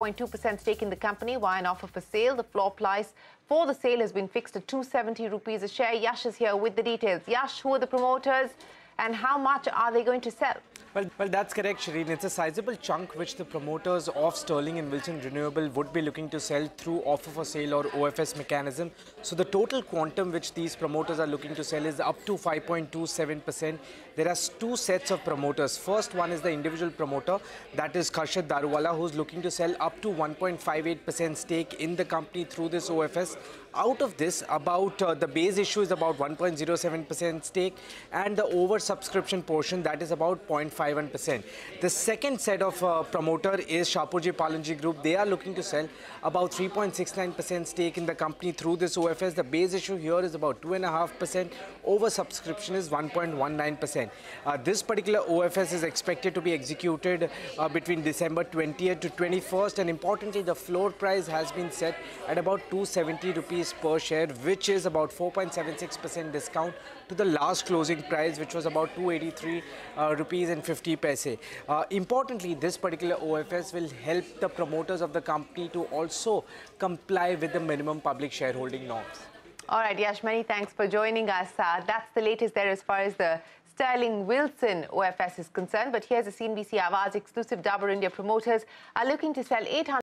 0.2% stake in the company via an offer for sale. The floor price for the sale has been fixed at 270 rupees a share. Yash is here with the details. Yash, who are the promoters and how much are they going to sell? Well, well, that's correct, Shireen. It's a sizable chunk which the promoters of Sterling and Wilson Renewable would be looking to sell through offer for sale or OFS mechanism. So the total quantum which these promoters are looking to sell is up to 5.27%. There are two sets of promoters. First one is the individual promoter, that is Khurshed Daruvala, who's looking to sell up to 1.58% stake in the company through this OFS. Out of this, about uh, the base issue is about 1.07% stake and the oversubscription portion that is about 0.51%. The second set of uh, promoter is Shapoorji Pallonji Group. They are looking to sell about 3.69% stake in the company through this OFS. The base issue here is about 2.5%. Oversubscription is 1.19%. Uh, this particular OFS is expected to be executed uh, between December 20th to 21st and importantly the floor price has been set at about 270 rupees per share which is about 4.76% discount to the last closing price which was about 283 uh, rupees and 50 paise. Uh, importantly, this particular OFS will help the promoters of the company to also comply with the minimum public shareholding norms. All right, Yash, many thanks for joining us. Uh, that's the latest there as far as the Sterling Wilson OFS is concerned. But here's a CNBC Awaaz exclusive Dabur India promoters are looking to sell 800